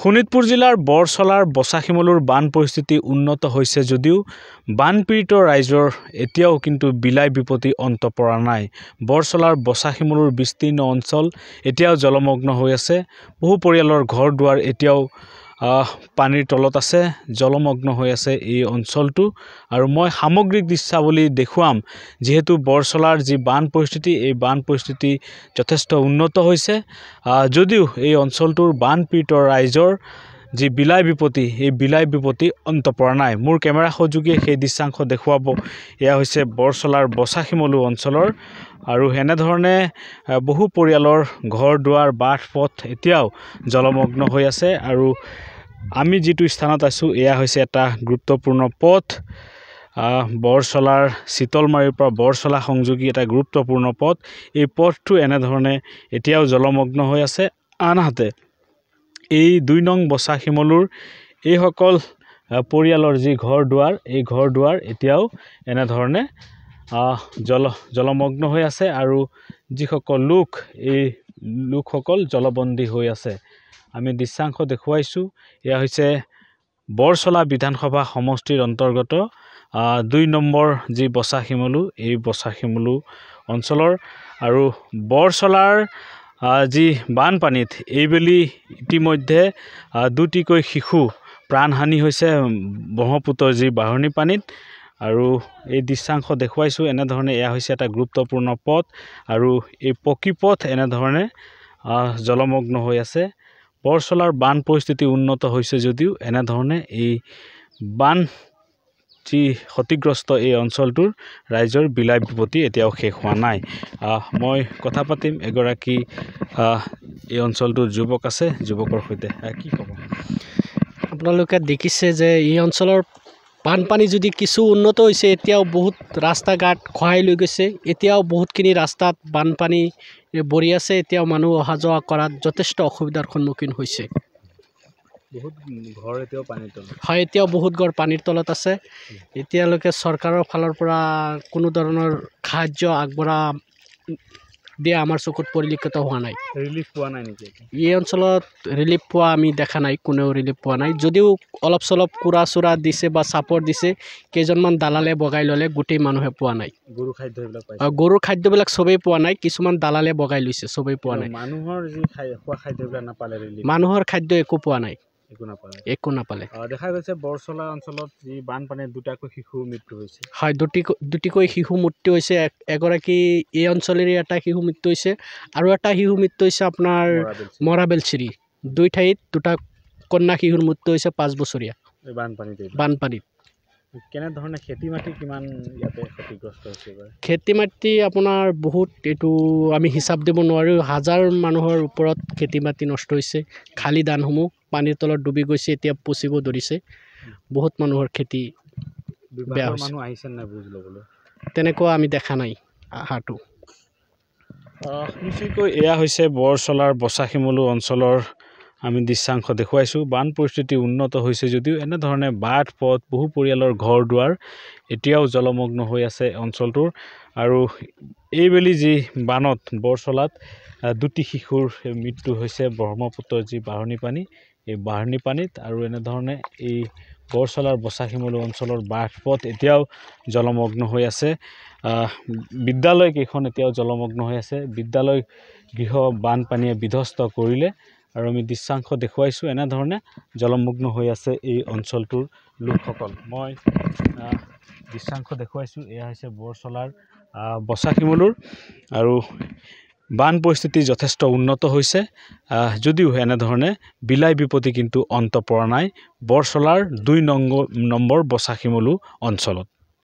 শোণিতপুৰ জিলাৰ বৰচলাৰ বচাশিমলুৰ বান পৰিস্থিতি উন্নত হৈছে যদিও বানপীড়িত ৰাইজৰ এতিয়াও কিন্তু বিলাই বিপত্তি অন্ত পৰা নাই। বৰচলাৰ বচাশিমলুৰ বিস্তীৰ্ণ অঞ্চল এতিয়াও জলমগ্ন হৈ আছে। বহু পৰিয়ালৰ ঘৰ দুৱাৰ এতিয়াও পানীৰ তলত আছে জলমগ্ন হৈ আছে এই অঞ্চলটো আৰু মই সামগ্ৰিক দৃশ্যাৱলী দেখুৱাম। যিহেতু বৰচলাৰ যি বান পৰিস্থিতি এই বান পৰিস্থিতি যথেষ্ট উন্নত হৈছে। যদিও এই অঞ্চলটোৰ বানপীড়িত ৰাইজৰ যি বিলাই বিপত্তি এই বিলাই বিপত্তি অন্ত পৰা নাই। মোৰ কেমেৰা সহযোগীয়ে সেই দৃশ্যাংশ দেখুৱাব। এয়া হৈছে বৰচলাৰ বচাশিমলু অঞ্চলৰ আৰু এনেধৰণে বহু পৰিয়ালৰ ঘৰ দুৱাৰ বাট পথ এতিয়াও জলমগ্ন হৈ আছে আৰু আমি যিটো স্থানত আছোঁ এয়া হৈছে এটা গুৰুত্বপূৰ্ণ পথ। বৰচলাৰ চিতলমাৰীৰ পৰা বৰচলা সংযোগী এটা গুৰুত্বপূৰ্ণ পথ। এই পথটো এনেধৰণে এতিয়াও জলমগ্ন হৈ আছে। আনহাতে এই দুই নং বচাশিমলুৰ এইসকল পৰিয়ালৰ যি ঘৰ দুৱাৰ এই ঘৰ দুৱাৰ এতিয়াও এনেধৰণে জল জলমগ্ন হৈ আছে। আৰু যিসকল লোক এই লোকসকল জলবন্দী হৈ আছে। আমি দৃশ্যাংশ দেখুৱাইছোঁ। এয়া হৈছে বৰচলা বিধানসভা সমষ্টিৰ অন্তৰ্গত দুই নম্বৰ যি বচাশিমলু এই বচাশিমলু অঞ্চলৰ আৰু বৰচলাৰ যি বানপানীত এইবেলি ইতিমধ্যে দুটিকৈ শিশু প্ৰাণহানি হৈছে ব্ৰহ্মপুত্ৰৰ যি বাঢ়নি পানীত। আৰু এই দৃশ্যাংশ দেখুৱাইছোঁ এনেধৰণে এয়া হৈছে এটা গুৰুত্বপূৰ্ণ পথ আৰু এই পকী পথ এনেধৰণে জলমগ্ন হৈ আছে। বৰচলাৰ বান পৰিস্থিতি উন্নত হৈছে যদিও এনেধৰণে এই বান যি ক্ষতিগ্ৰস্ত এই অঞ্চলটোৰ ৰাইজৰ বিলাই বিপত্তি এতিয়াও শেষ হোৱা নাই। মই কথা পাতিম এগৰাকী এই অঞ্চলটোৰ যুৱক আছে যুৱকৰ সৈতে। কি ক'ব আপোনালোকে দেখিছে যে এই অঞ্চলৰ বানপানী যদি কিছু উন্নত হৈছে এতিয়াও বহুত ৰাস্তা ঘাট খহাই লৈ গৈছে। এতিয়াও বহুতখিনি ৰাস্তাত বানপানী বৰি আছে। এতিয়াও মানুহ অহা যোৱা কৰাত যথেষ্ট অসুবিধাৰ সন্মুখীন হৈছে। বহুত ঘৰ এতিয়াও পানীৰ তলত। হয় এতিয়াও বহুত ঘৰ পানীৰ তলত আছে। এতিয়ালৈকে চৰকাৰৰ ফালৰ পৰা কোনো ধৰণৰ সাহাৰ্য আগবঢ়া দিয়া আমাৰ চকুত পৰিলক্ষিত হোৱা নাই। ৰিলিফ পোৱা নাই নেকি এই অঞ্চলত ৰিলিফ পোৱা আমি দেখা নাই কোনেও ৰিলিফ পোৱা নাই। যদিও অলপ চলপ কুৰা চুৰা দিছে বা চাপৰ দিছে কেইজনমান দালালে বগাই ল'লে গোটেই মানুহে পোৱা নাই। গৰু খাদ্য এইবিলাক পাইছে? গৰুৰ খাদ্যবিলাক চবেই পোৱা নাই কিছুমান দালালে বগাই লৈছে চবেই পোৱা নাই। মানুহৰ যি খোৱা খাদ্যবিলাক নাপালে মানুহৰ খাদ্য একো পোৱা নাই। একো নাপালে। একো নাপালে। দেখা গৈছে বৰচলা অঞ্চলত যি বানপানীত দুটাকৈ শিশুৰ মৃত্যু হৈছে। হয় দুটি দুটিকৈ শিশু মৃত্যু হৈছে। এগৰাকী এই অঞ্চলৰে এটা শিশু মৃত্যু হৈছে আৰু এটা শিশু মৃত্যু হৈছে আপোনাৰ মৰাবেলচিৰি। দুই ঠাইত দুটা কন্যা শিশুৰ মৃত্যু হৈছে পাঁচ বছৰীয়া। বানপানীত। বানপানীত। কেনেধৰণে খেতি মাটি কিমান ইয়াতে ক্ষতিগ্ৰস্ত হৈছে খেতি মাটি আপোনাৰ বহুত এইটো আমি হিচাপ দিব নোৱাৰোঁ। হাজাৰ মানুহৰ ওপৰত খেতি মাটি নষ্ট হৈছে। খালী ধানসমূহ। পানীৰ তলত ডুবি গৈছে এতিয়া পচিব ধৰিছে। বহুত মানুহৰ খেতি বেয়া হৈছে। আহিছে নাই বুজ ল'বলৈ? তেনেকুৱা আমি দেখা নাই আহাটো। নিশ্চয়কৈ এয়া হৈছে বৰচলাৰ বচাশিমলু অঞ্চলৰ আমি দৃশ্যাংশ দেখুৱাইছোঁ। বান পৰিস্থিতি উন্নত হৈছে যদিও এনেধৰণে বাট পথ বহু পৰিয়ালৰ ঘৰ দুৱাৰ এতিয়াও জলমগ্ন হৈ আছে অঞ্চলটোৰ। আৰু এইবেলি যি বানত বৰচলাত দুটি শিশুৰ মৃত্যু হৈছে ব্ৰহ্মপুত্ৰৰ যি বাঢ়নি পানী এই বাঢ়নি পানীত আৰু এনেধৰণে এই বৰচলাৰ বচাশিমলু অঞ্চলৰ বাট পথ এতিয়াও জলমগ্ন হৈ আছে। বিদ্যালয় কেইখন এতিয়াও জলমগ্ন হৈ আছে। বিদ্যালয় গৃহ বানপানীয়ে বিধ্বস্ত কৰিলে আৰু আমি দৃশ্যাংশ দেখুৱাইছোঁ। এনেধৰণে জলমগ্ন হৈ আছে এই অঞ্চলটোৰ লোকসকল। মই দৃশ্যাংশ দেখুৱাইছোঁ। এয়া হৈছে বৰচলাৰ বচাশিমলুৰ আৰু বান পৰিস্থিতি যথেষ্ট উন্নত হৈছে। যদিও এনেধৰণে বিলাই বিপত্তি কিন্তু অন্ত পৰা নাই। বৰচলাৰ দুই নং নম্বৰ বচাশিমলু অঞ্চলত।